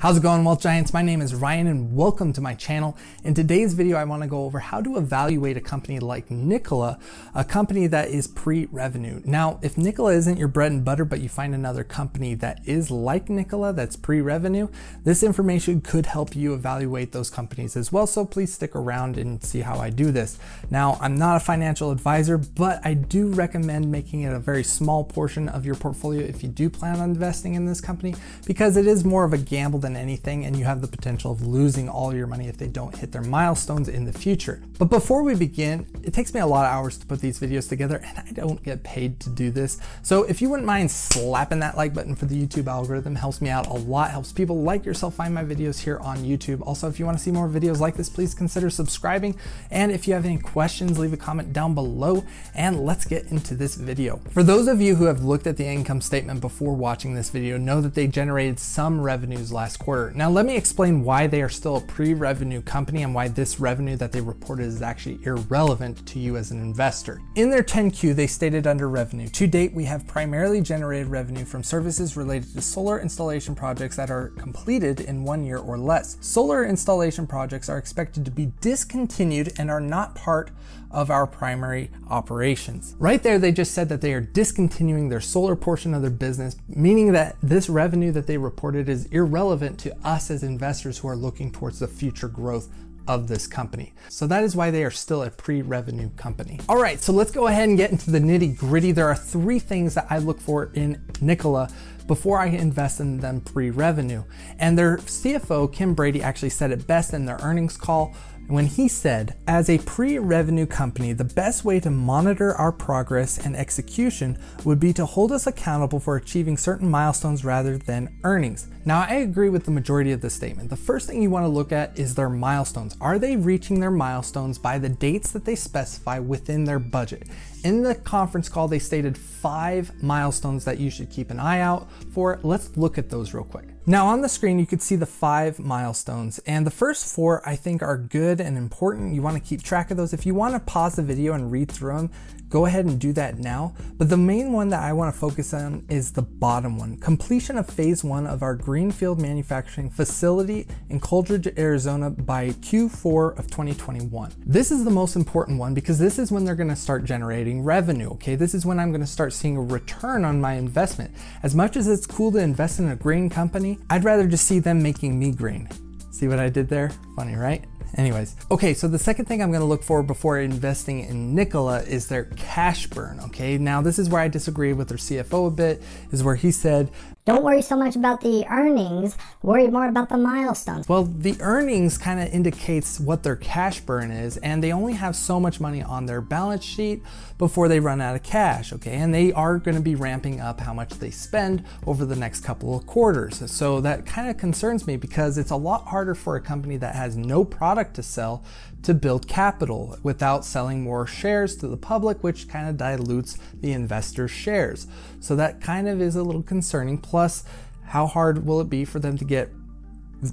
How's it going Wealth Giants? My name is Ryan and welcome to my channel. In today's video, I wanna go over how to evaluate a company like Nikola, a company that is pre-revenue. Now, if Nikola isn't your bread and butter, but you find another company that is like Nikola, that's pre-revenue, this information could help you evaluate those companies as well. So please stick around and see how I do this. Now, I'm not a financial advisor, but I do recommend making it a very small portion of your portfolio if you do plan on investing in this company, because it is more of a gamble than anything and you have the potential of losing all your money if they don't hit their milestones in the future. But before we begin, it takes me a lot of hours to put these videos together and I don't get paid to do this. So if you wouldn't mind slapping that like button for the YouTube algorithm, helps me out a lot, helps people like yourself find my videos here on YouTube. Also, if you wanna see more videos like this, please consider subscribing. And if you have any questions, leave a comment down below and let's get into this video. For those of you who have looked at the income statement before watching this video, know that they generated some revenues last quarter. Now let me explain why they are still a pre-revenue company and why this revenue that they reported is actually irrelevant to you as an investor. In their 10Q, they stated under revenue, to date we have primarily generated revenue from services related to solar installation projects that are completed in one year or less. Solar installation projects are expected to be discontinued and are not part of our primary operations. Right there, they just said that they are discontinuing their solar portion of their business, meaning that this revenue that they reported is irrelevant to us as investors who are looking towards the future growth of this company. So that is why they are still a pre-revenue company. All right, so let's go ahead and get into the nitty gritty. There are three things that I look for in Nikola before I invest in them pre-revenue. And their CFO, Kim Brady, actually said it best in their earnings call when he said, as a pre-revenue company, the best way to monitor our progress and execution would be to hold us accountable for achieving certain milestones rather than earnings. Now, I agree with the majority of the statement. The first thing you want to look at is their milestones. Are they reaching their milestones by the dates that they specify within their budget? In the conference call, they stated five milestones that you should keep an eye out for. Let's look at those real quick. Now on the screen, you could see the five milestones and the first four I think are good and important. You wanna keep track of those. If you wanna pause the video and read through them, go ahead and do that now. But the main one that I wanna focus on is the bottom one, completion of phase one of our Greenfield manufacturing facility in Coolidge, Arizona by Q4 of 2021. This is the most important one because this is when they're gonna start generating revenue, okay? This is when I'm gonna start seeing a return on my investment. As much as it's cool to invest in a green company, I'd rather just see them making me green. See what I did there? Funny, right? Anyways, okay, so the second thing I'm gonna look for before investing in Nikola is their cash burn, okay? Now, this is where I disagree with their CFO a bit, is where he said don't worry so much about the earnings, worry more about the milestones. Well, the earnings kind of indicates what their cash burn is, and they only have so much money on their balance sheet before they run out of cash, okay? And they are going to be ramping up how much they spend over the next couple of quarters. So that kind of concerns me because it's a lot harder for a company that has no product to sell to build capital without selling more shares to the public, which kind of dilutes the investor's shares. So that kind of is a little concerning. Plus, how hard will it be for them to get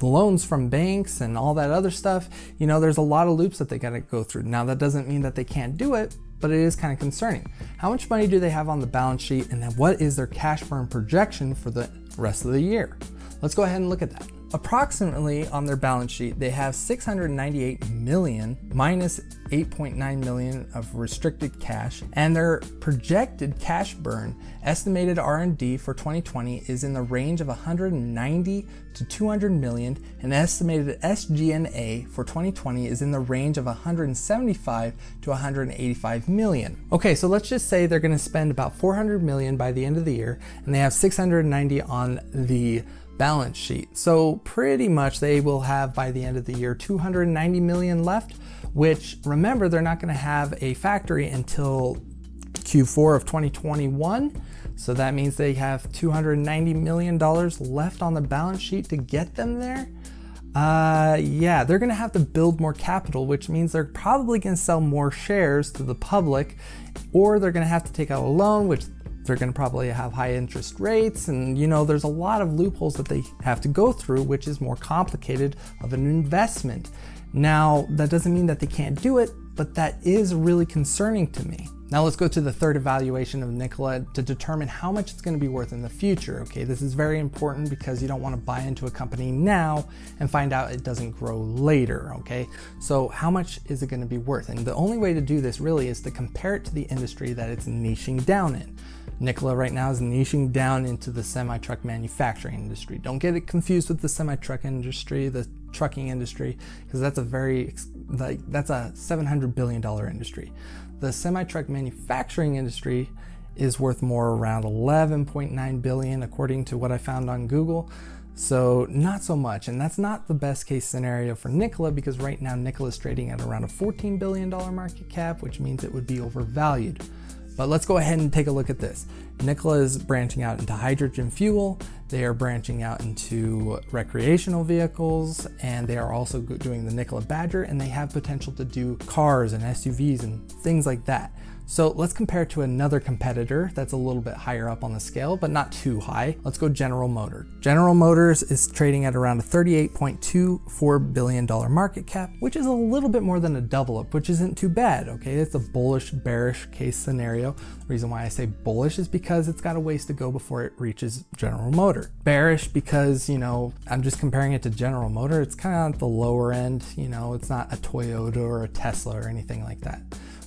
loans from banks and all that other stuff? You know, there's a lot of loops that they got to go through. Now, that doesn't mean that they can't do it, but it is kind of concerning. How much money do they have on the balance sheet, and then what is their cash burn projection for the rest of the year? Let's go ahead and look at that. Approximately on their balance sheet, they have 698 million minus 8.9 million of restricted cash, and their projected cash burn, estimated R&D for 2020 is in the range of 190 to 200 million, and estimated SG&A for 2020 is in the range of 175 to 185 million. Okay, so let's just say they're going to spend about 400 million by the end of the year, and they have 690 on the balance sheet. So pretty much they will have by the end of the year 290 million left, which remember they're not going to have a factory until Q4 of 2021. So that means they have $290 million left on the balance sheet to get them there. Uh, yeah, they're gonna have to build more capital, which means they're probably gonna sell more shares to the public, or they're gonna have to take out a loan, which they're going to probably have high interest rates and you know there's a lot of loopholes that they have to go through which is more complicated of an investment. Now that doesn't mean that they can't do it but that is really concerning to me Now let's go to the third evaluation of Nikola to determine how much it's going to be worth in the future. Okay, this is very important because you don't want to buy into a company now and find out it doesn't grow later. Okay, so how much is it going to be worth? And the only way to do this really is to compare it to the industry that it's niching down in. Nikola right now is niching down into the semi truck manufacturing industry. Don't get it confused with the semi truck industry, the trucking industry, because that's a very like that's a 700 billion dollar industry. The semi truck manufacturing industry is worth more around 11.9 billion according to what I found on Google. So not so much, and that's not the best case scenario for Nikola because right now Nikola is trading at around a 14 billion dollar market cap, which means it would be overvalued. But let's go ahead and take a look at this. Nikola is branching out into hydrogen fuel. They are branching out into recreational vehicles, and they are also doing the Nikola Badger, and they have potential to do cars and SUVs and things like that. So let's compare to another competitor that's a little bit higher up on the scale, but not too high. Let's go General Motors. General Motors is trading at around a $38.24 billion market cap, which is a little bit more than a double up, which isn't too bad, okay? It's a bullish, bearish case scenario. The reason why I say bullish is because it's got a ways to go before it reaches General Motor. Bearish because, you know, I'm just comparing it to General Motor. It's kind of at the lower end, you know, it's not a Toyota or a Tesla or anything like that.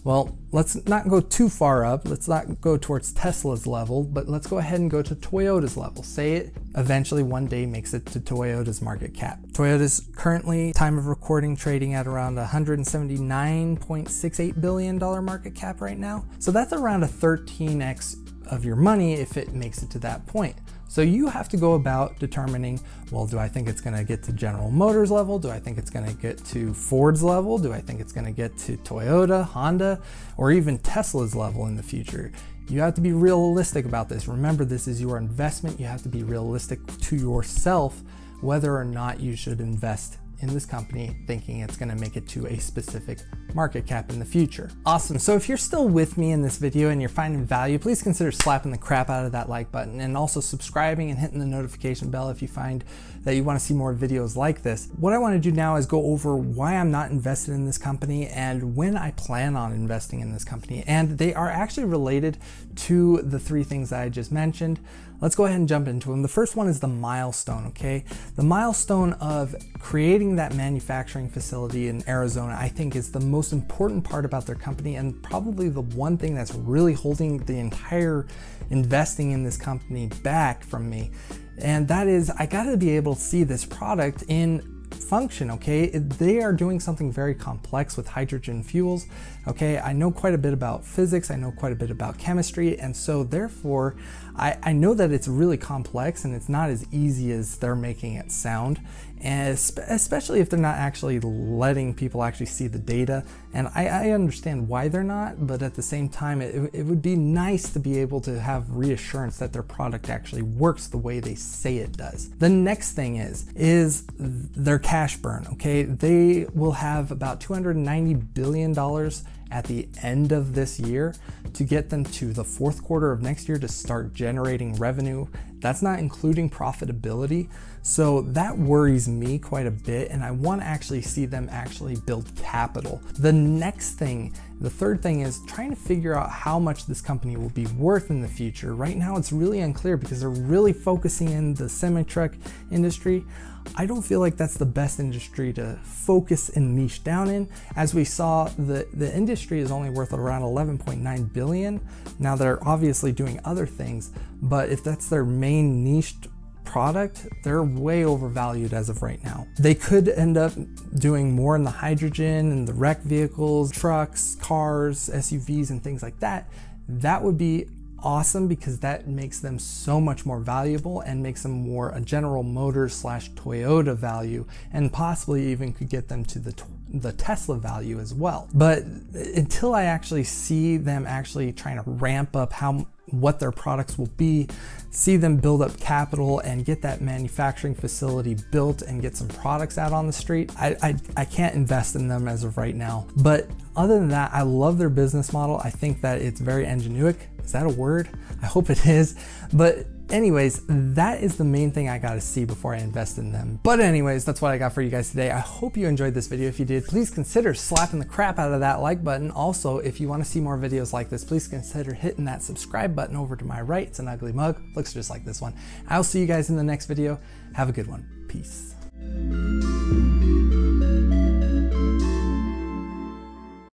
Well, let's not go too far up. Let's not go towards Tesla's level, but let's go ahead and go to Toyota's level. Say it eventually one day makes it to Toyota's market cap. Toyota's currently, time of recording, trading at around $179.68 billion market cap right now. So that's around a 13x of your money if it makes it to that point. So you have to go about determining, well, do I think it's gonna get to General Motors level? Do I think it's gonna get to Ford's level? Do I think it's gonna get to Toyota, Honda, or even Tesla's level in the future? You have to be realistic about this. Remember, this is your investment. You have to be realistic to yourself whether or not you should invest in this company thinking it's gonna make it to a specific market cap in the future. Awesome, so if you're still with me in this video and you're finding value, please consider slapping the crap out of that like button and also subscribing and hitting the notification bell if you find that you wanna see more videos like this. What I wanna do now is go over why I'm not invested in this company and when I plan on investing in this company. And they are actually related to the three things that I just mentioned. Let's go ahead and jump into them. The first one is the milestone, okay? The milestone of creating that manufacturing facility in Arizona, I think is the most important part about their company and probably the one thing that's really holding the entire investing in this company back from me. And that is, I gotta be able to see this product in function, okay? They are doing something very complex with hydrogen fuels, okay? I know quite a bit about physics, I know quite a bit about chemistry, and so therefore, I, I know that it's really complex and it's not as easy as they're making it sound, and especially if they're not actually letting people actually see the data. And I, I understand why they're not, but at the same time, it, it would be nice to be able to have reassurance that their product actually works the way they say it does. The next thing is, is their cash burn, okay? They will have about $290 billion at the end of this year to get them to the fourth quarter of next year to start generating revenue. That's not including profitability. So that worries me quite a bit, and I want to actually see them actually build capital. The next thing, the third thing is trying to figure out how much this company will be worth in the future. Right now, it's really unclear because they're really focusing in the semi truck industry. I don't feel like that's the best industry to focus and niche down in. As we saw, the, the industry is only worth around 11.9 billion. Now they're obviously doing other things, but if that's their main niche product, they're way overvalued as of right now. They could end up doing more in the hydrogen and the rec vehicles, trucks, cars, SUVs, and things like that. That would be awesome because that makes them so much more valuable and makes them more a General Motors slash Toyota value and possibly even could get them to the the Tesla value as well. But until I actually see them actually trying to ramp up how what their products will be, see them build up capital and get that manufacturing facility built and get some products out on the street, I, I, I can't invest in them as of right now. But other than that, I love their business model. I think that it's very ingenuic. Is that a word? I hope it is. But Anyways, that is the main thing I gotta see before I invest in them. But anyways, that's what I got for you guys today. I hope you enjoyed this video. If you did, please consider slapping the crap out of that like button. Also, if you wanna see more videos like this, please consider hitting that subscribe button over to my right. It's an ugly mug, looks just like this one. I'll see you guys in the next video. Have a good one. Peace.